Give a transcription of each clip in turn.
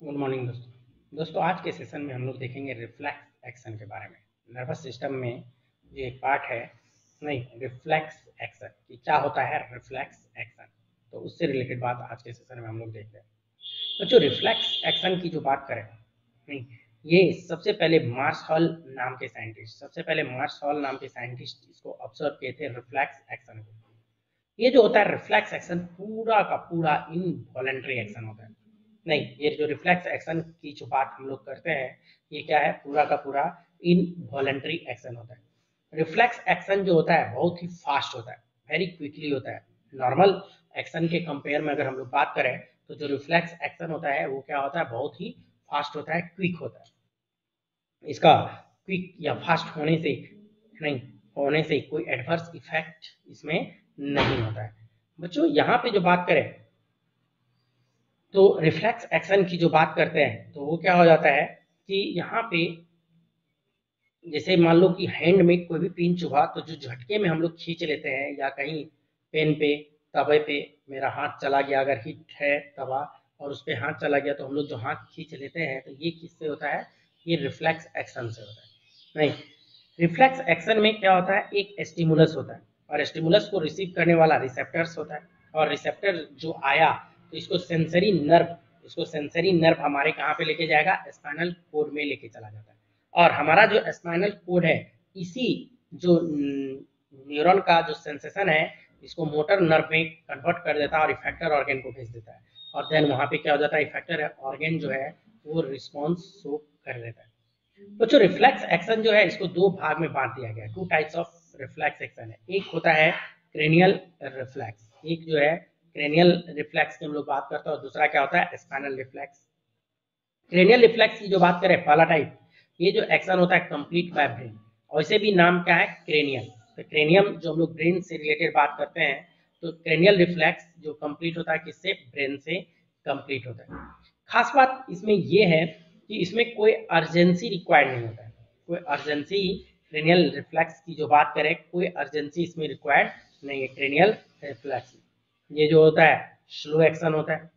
Good morning दोस्तों। दोस्तों, आज के सेशन में हम लोग देखेंगे रिफ्लेक्स एक्शन के बारे में। नर्वस सिस्टम में जो एक पार्ट है। नहीं रिफ्लेक्स एक्शन कि क्या होता है रिफ्लेक्स एक्शन तो उससे रिलेटेड बात आज के सेशन में हम लोग देखते हैं। तो जो रिफ्लेक्स एक्शन की जो बात करें, नहीं, ये सबसे पहले मार्स हॉल नाम के साइंटिस्ट सबसे पहले मार्स हॉल नाम के साइंटिस्ट इसको ऑब्ज़र्व किए थे रिफ्लेक्स एक्शन को। ये जो होता है रिफ्लेक्स एक्शन पूरा का पूरा इनवॉलेंट्री एक्शन होता है। नहीं, ये जो रिफ्लेक्स एक्शन की जो बात हम लोग करते हैं, ये क्या है? पूरा का पूरा इनवॉलेंट्री एक्शन होता है। रिफ्लेक्स एक्शन जो होता है, बहुत ही फास्ट होता है वेरी क्विकली होता है। नॉर्मल एक्शन के कंपेयर में अगर हम लोग बात करें तो जो रिफ्लेक्स एक्शन होता है, वो क्या होता है? बहुत ही फास्ट होता है क्विक होता है। इसका क्विक या फास्ट होने से, नहीं, होने से कोई एडवर्स इफ़ेक्ट इसमें नहीं होता है। बच्चों, यहाँ पे जो बात करें तो रिफ्लेक्स एक्शन की जो बात करते हैं तो वो क्या हो जाता है कि यहाँ पे जैसे मान लो कि हैंड में कोई भी पिन चुभा तो जो झटके में हम लोग खींच लेते हैं या कहीं पेन पे, तवे पे, मेरा हाथ चला गया, अगर हिट है तवा और उस पर हाथ चला गया तो हम लोग जो हाथ खींच लेते हैं तो ये किससे होता है? ये रिफ्लेक्स एक्शन से होता है। नहीं रिफ्लेक्स एक्शन में क्या होता है? एक स्टिमुलस होता है और स्टिमुलस को रिसीव करने वाला रिसेप्टर्स होता है और रिसेप्टर जो आया तो इसको सेंसरी नर्व इसको सेंसरी नर्व हमारे कहाँ पे लेके जाएगा? स्पाइनल कोड में लेके चला जाता है। और हमारा जो स्पाइनल कोड है, इसी जो न्यूरॉन का जो सेंसेशन है, इसको मोटर नर्व में कन्वर्ट कर देता है और इफेक्टर ऑर्गेन को भेज देता है। और देन वहाँ पे क्या हो जाता है? इफेक्टर ऑर्गेन जो है, वो रिस्पॉन्स शो कर देता है। तो जो रिफ्लेक्स एक्शन जो है, इसको दो भाग में बांट दिया गया है। Two types of reflex action है। एक होता है क्रेनियल रिफ्लेक्स एक जो है क्रेनियल रिफ्लेक्स की हम लोग बात करते हैं और दूसरा क्या होता है? स्पाइनल रिफ्लेक्स क्रेनियल रिफ्लेक्स की जो बात करें, पहला टाइप ये जो एक्शन होता है कंप्लीट बाय ब्रेन और इसे भी नाम क्या है? क्रेनियल तो क्रेनियम जो हम लोग ब्रेन से रिलेटेड बात करते हैं तो क्रेनियल रिफ्लेक्स जो कंप्लीट होता है किससे? ब्रेन से कंप्लीट होता है. खास बात इसमें यह है कि इसमें कोई अर्जेंसी रिक्वायर्ड नहीं होता है. कोई अर्जेंसी क्रेनियल रिफ्लेक्स की जो बात करें, कोई अर्जेंसी इसमें रिक्वायर्ड नहीं है. क्रेनियल रिफ्लेक्स ये जो होता है स्लो एक्शन होता है।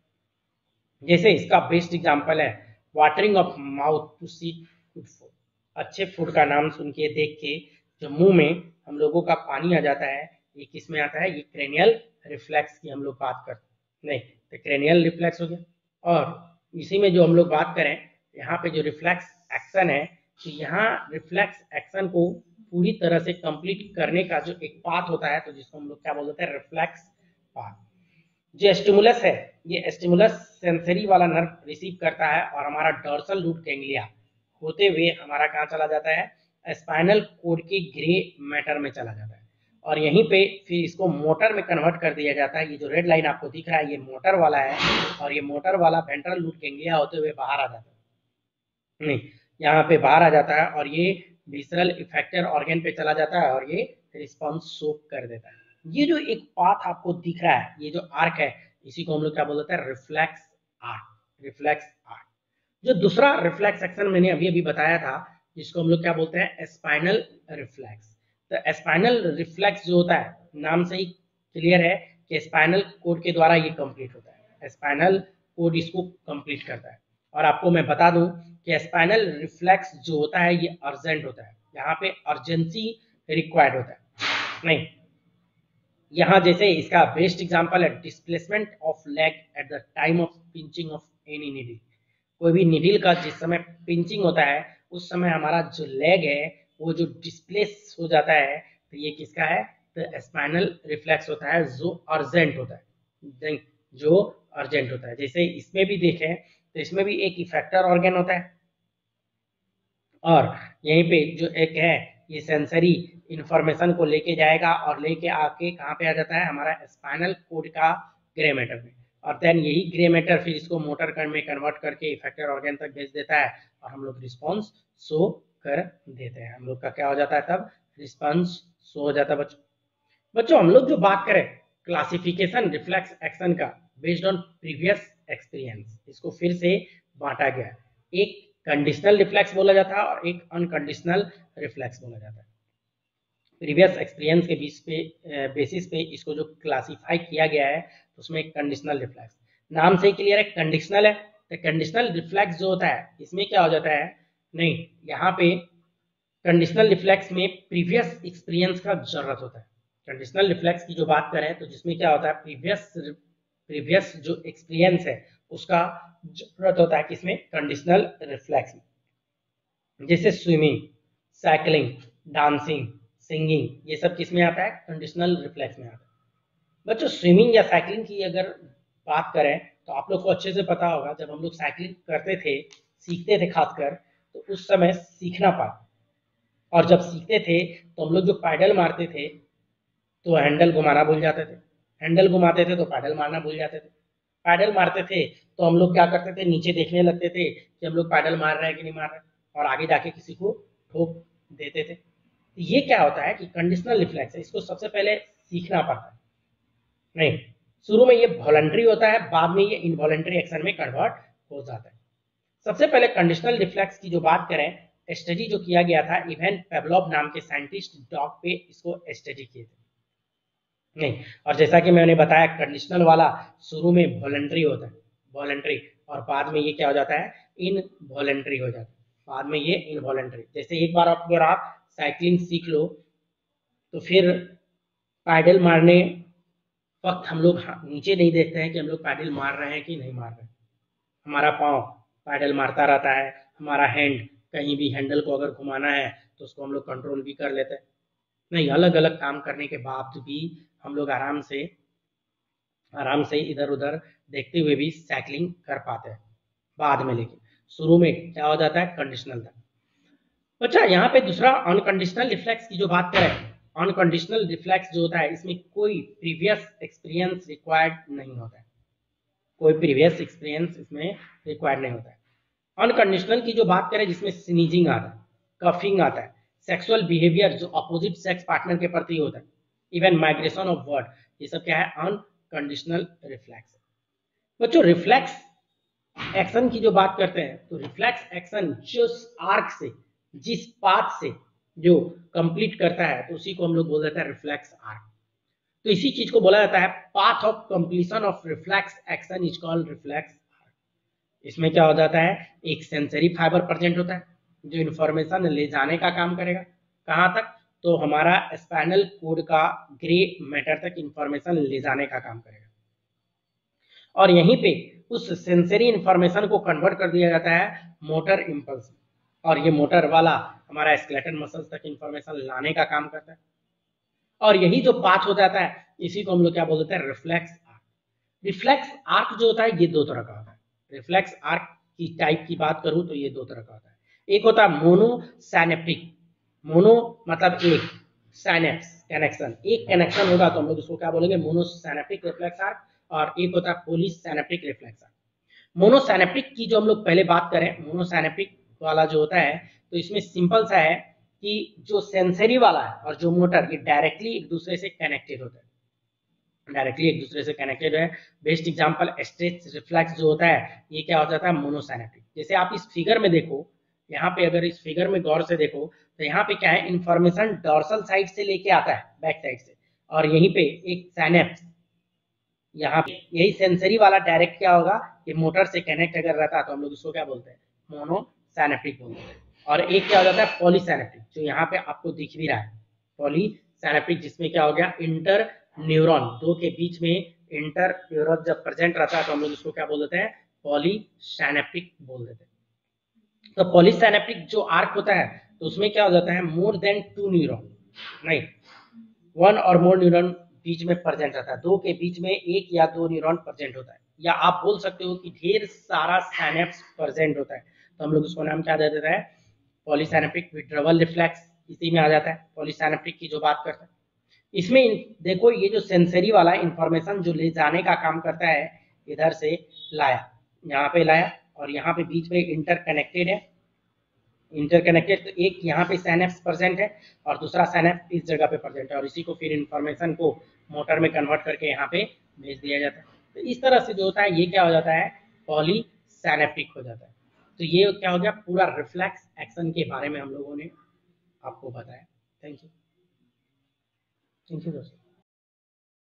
जैसे इसका बेस्ट एग्जांपल है watering of mouth to see good food अच्छे फ़ूड का नाम सुन के, देख के जो मुँह में हम लोगों का पानी आ जाता है, ये किसमें आता है? ये क्रेनियल रिफ्लेक्स की हम लोग बात करते नहीं तो क्रेनियल रिफ्लेक्स हो गया। और इसी में जो हम लोग बात करें, यहाँ पे जो रिफ्लेक्स एक्शन है तो यहाँ रिफ्लेक्स एक्शन को पूरी तरह से कंप्लीट करने का जो एक पाथ होता है तो जिसको हम लोग क्या बोलते हैं? रिफ्लेक्स जो स्टिमुलस है, ये स्टिमुलस सेंसरी वाला नर्व रिसीव करता है और हमारा डॉर्सल रूट गैंग्लिया होते हुए हमारा कहाँ चला जाता है? स्पाइनल कोड के ग्रे मैटर में चला जाता है। और यहीं पे फिर इसको मोटर में कन्वर्ट कर दिया जाता है। ये जो रेड लाइन आपको दिख रहा है, ये मोटर वाला है और ये मोटर वाला वेंट्रल रूट गैंग्लिया होते हुए बाहर आ जाता है। नहीं, यहाँ पे बाहर आ जाता है और ये विसरल इफेक्टर ऑर्गेन पे चला जाता है और ये रिस्पॉन्स शो कर देता है। ये जो एक पाथ आपको दिख रहा है, ये जो आर्क है, इसी को हम लोग क्या बोलते हैं? रिफ्लेक्स आर्क रिफ्लेक्स आर्क जो दूसरा रिफ्लेक्स सेक्शन मैंने अभी अभी बताया था, जिसको हम लोग क्या बोलते हैं? स्पाइनल रिफ्लेक्स तो स्पाइनल रिफ्लेक्स जो होता है, नाम से ही क्लियर है कि स्पाइनल कोड के द्वारा ये कंप्लीट होता है। स्पाइनल कोड इसको कंप्लीट करता है। और आपको मैं बता दूँ कि स्पाइनल रिफ्लेक्स जो होता है, ये अर्जेंट होता है। यहाँ पे अर्जेंसी रिक्वायर्ड होता है। नहीं यहाँ जैसे इसका बेस्ट एग्जांपल है displacement of leg at the time of pinching of any needle कोई भी निडिल का जिस समय पिंचिंग होता है, उस समय हमारा जो लेग है, वो जो डिस्प्लेस हो जाता है तो ये किसका है? तो स्पाइनल रिफ्लेक्स होता है, जो अर्जेंट होता है। जो अर्जेंट होता है। जैसे इसमें भी देखें तो इसमें भी एक इफेक्टर ऑर्गेन होता है। और यहीं पे जो एक है, ये सेंसरी इंफॉर्मेशन को लेके जाएगा और लेके आके कहाँ पे आ जाता है? हमारा स्पाइनल कोड का ग्रे मैटर में। और देन यही ग्रे मैटर फिर इसको मोटर कर में कन्वर्ट करके इफेक्टर ऑर्गेन तक भेज देता है और हम लोग रिस्पॉन्स शो कर देते हैं। हम लोग का क्या हो जाता है तब? रिस्पॉन्स शो हो जाता है बच्चों। बच्चों, हम लोग जो बात करें क्लासिफिकेशन रिफ्लेक्स एक्शन का बेस्ड ऑन प्रीवियस एक्सपीरियंस इसको फिर से बांटा गया एक कंडीशनल रिफ्लेक्स बोला जाता है और एक अनकंडीशनल रिफ्लेक्स बोला जाता है। प्रीवियस एक्सपीरियंस के बीच पे बेसिस पे इसको जो क्लासिफाई किया गया है तो उसमें कंडीशनल रिफ्लेक्स नाम से क्लियर है कंडीशनल है। तो कंडीशनल रिफ्लेक्स जो होता है, इसमें क्या हो जाता है? नहीं, यहाँ पे कंडीशनल रिफ्लेक्स में प्रीवियस एक्सपीरियंस का ज़रूरत होता है। कंडीशनल रिफ्लेक्स की जो बात करें तो जिसमें क्या होता है? प्रीवियस प्रीवियस जो एक्सपीरियंस है, उसका ज़रूरत होता है किसमें? कंडीशनल रिफ्लेक्स में। जैसे स्विमिंग साइकिलिंग डांसिंग सिंगिंग, ये सब किसमें आता है? कंडीशनल रिफ्लेक्स में आता है। बच्चों, स्विमिंग या साइकिलिंग की अगर बात करें तो आप लोग को अच्छे से पता होगा, जब हम लोग साइकिलिंग करते थे, सीखते थे खासकर तो उस समय सीखना पड़ा और जब सीखते थे तो हम लोग जो पैडल मारते थे तो हैंडल घुमाना भूल जाते थे। हैंडल घुमाते थे तो पैडल मारना भूल जाते थे। पैडल मारते थे तो हम लोग क्या करते थे? नीचे देखने लगते थे कि हम लोग पैडल मार रहे हैं कि नहीं मार रहे और आगे जाके किसी को ठोक देते थे। ये क्या होता है कि कंडीशनल रिफ्लेक्स है, इसको सबसे पहले सीखना पड़ता है। नहीं, शुरू में ये वॉलंट्री होता है, बाद में ये इनवॉलेंट्री एक्शन में कन्वर्ट हो जाता है। सबसे पहले कंडीशनल रिफ्लेक्स की जो बात करें स्टडी जो किया गया था इवेंट पेबलॉब नाम के साइंटिस्ट डॉग पे इसको स्टडी किए थे। नहीं, और जैसा कि मैंने बताया कंडीशनल वाला शुरू में वॉलंट्री होता है वॉलंट्री और बाद में ये क्या हो जाता है इन वॉलंट्री हो जाता है। बाद में ये इनवॉलेंट्री जैसे एक बार अगर आप साइकिलिंग सीख लो तो फिर पैडल मारने वक्त हम लोग नीचे नहीं देखते हैं कि हम लोग पैडल मार रहे हैं कि नहीं मार रहे हमारा पाँव पैडल मारता रहता है, हमारा हैंड कहीं भी हैंडल को अगर घुमाना है तो उसको हम लोग कंट्रोल भी कर लेते हैं। नहीं अलग अलग काम करने के बाद भी हम लोग आराम से आराम से इधर उधर देखते हुए भी साइकिलिंग कर पाते हैं, बाद में लेकिन शुरू में क्या हो जाता है? कंडीशनल था। अच्छा यहाँ पे दूसरा अनकंडीशनल रिफ्लेक्स की जो बात करें अनकंडीशनल रिफ्लेक्स जो होता है, इसमें कोई प्रीवियस एक्सपीरियंस रिक्वायर्ड नहीं होता है। कोई प्रीवियस एक्सपीरियंस इसमें रिक्वायर्ड नहीं होता है। अनकंडीशनल की जो बात करें, जिसमें स्नीजिंग आता है कफिंग आता है सेक्सुअल बिहेवियर जो अपोजिट सेक्स पार्टनर के प्रति होता है इवन माइग्रेशन ऑफ़ वर्ड ये सब क्या है? अनकंडीशनल रिफ्लेक्स बच्चों रिफ्लेक्स एक्शन की जो बात करते हैं तो रिफ्लेक्स एक्शन जिस आर्क से जिस पाथ से जो कंप्लीट करता है तो उसी को हम लोग बोल देते हैं रिफ्लेक्स आर्क तो इसी चीज़ को बोला जाता है path of completion of reflex action is called reflex इसमें क्या हो जाता है, एक सेंसरी फाइबर प्रेजेंट होता है, जो इंफॉर्मेशन ले जाने का काम करेगा। कहाँ तक? तो हमारा स्पाइनल कोड का ग्रे मैटर तक इंफॉर्मेशन ले जाने का काम करेगा। और यहीं पे उस सेंसरी इंफॉर्मेशन को कन्वर्ट कर दिया जाता है मोटर इम्पल्स और ये मोटर वाला हमारा स्केलेटन मसल्स तक इंफॉर्मेशन लाने का काम करता है। और यही जो पाथ हो जाता है, इसी को हम लोग क्या बोलते हैं? रिफ्लेक्स आर्क रिफ्लेक्स आर्क जो होता है, ये दो तरह का होता है। रिफ्लेक्स आर्क की टाइप की बात करूँ तो ये दो तरह का होता है। एक होता है मोनो सैनेप्टिक मोनो मतलब एक सैनेप्स कनेक्शन एक कनेक्शन होगा तो हम लोग उसको क्या बोलेंगे? मोनो सैनेप्टिक रिफ्लेक्स आर्क और एक होता है पोलिस रिफ्लेक्स आर्क मोनोसैनेप्टिक की जो हम लोग पहले बात करें मोनोसैनेप्टिक वाला जो होता है तो इसमें सिंपल सा है कि जो सेंसरी वाला है और जो मोटर ये डायरेक्टली एक दूसरे से कनेक्टेड होता है। डायरेक्टली एक दूसरे से कनेक्टेड है। बेस्ट एग्जांपल स्ट्रेच रिफ्लेक्स जो होता है, ये क्या हो जाता है? मोनोसैनेटिक जैसे आप इस फिगर में देखो, यहाँ पे अगर इस फिगर में गौर से देखो तो यहाँ पे क्या है? इन्फॉर्मेशन डॉर्सल साइड से लेके आता है बैक साइड से। और यहीं पे एक सैनेप्स यहाँ पे। यही सेंसरी वाला डायरेक्ट क्या होगा? ये मोटर से कनेक्ट अगर रहता है तो हम लोग इसको क्या बोलते हैं? मोनो सैनेप्टिक बोलते हैं और एक क्या हो जाता है? पॉलीसैनेप्टिक जो यहाँ पे आपको दिख भी रहा है। पॉलीसैनेप्टिक जिसमें क्या हो गया? इंटर न्यूरॉन दो के बीच में इंटर न्यूरॉन जब प्रेजेंट रहता है तो हम लोग इसको क्या बोल देते हैं? पॉलीसैनेप्टिक बोल देते हैं। तो पॉलीसैनेप्टिक जो आर्क होता है तो उसमें क्या हो जाता है? मोर देन टू न्यूरॉन नहीं वन और मोर न्यूरॉन बीच में प्रेजेंट रहता है। दो के बीच में एक या दो न्यूरॉन प्रेजेंट होता है। या आप बोल सकते हो कि ढेर सारा सैनेप्स प्रेजेंट होता है। तो हम लोग उसको नाम क्या दे देते हैं? पॉलीसैनेप्टिक विड्रवल रिफ्लेक्स इसी में आ जाता है। पॉलीसैनेप्टिक की जो बात करते हैं। इसमें देखो, ये जो सेंसरी वाला इंफॉर्मेशन जो ले जाने का काम करता है, इधर से लाया। यहाँ पे लाया और यहाँ पे बीच में इंटरकनेक्टेड है। इंटरकनेक्टेड तो एक यहाँ पे सैनेप्स प्रेजेंट है और दूसरा सैनेप्स इस जगह पे प्रेजेंट है और इसी को फिर इंफॉर्मेशन को मोटर में कन्वर्ट करके यहाँ पे भेज दिया जाता है। तो इस तरह से जो होता है, ये क्या हो जाता है? पॉलीसैनेप्टिक हो जाता है। तो ये क्या हो गया? पूरा रिफ्लेक्स एक्शन के बारे में हम लोगों ने आपको बताया। थैंक यू थैंक यू दोस्तों।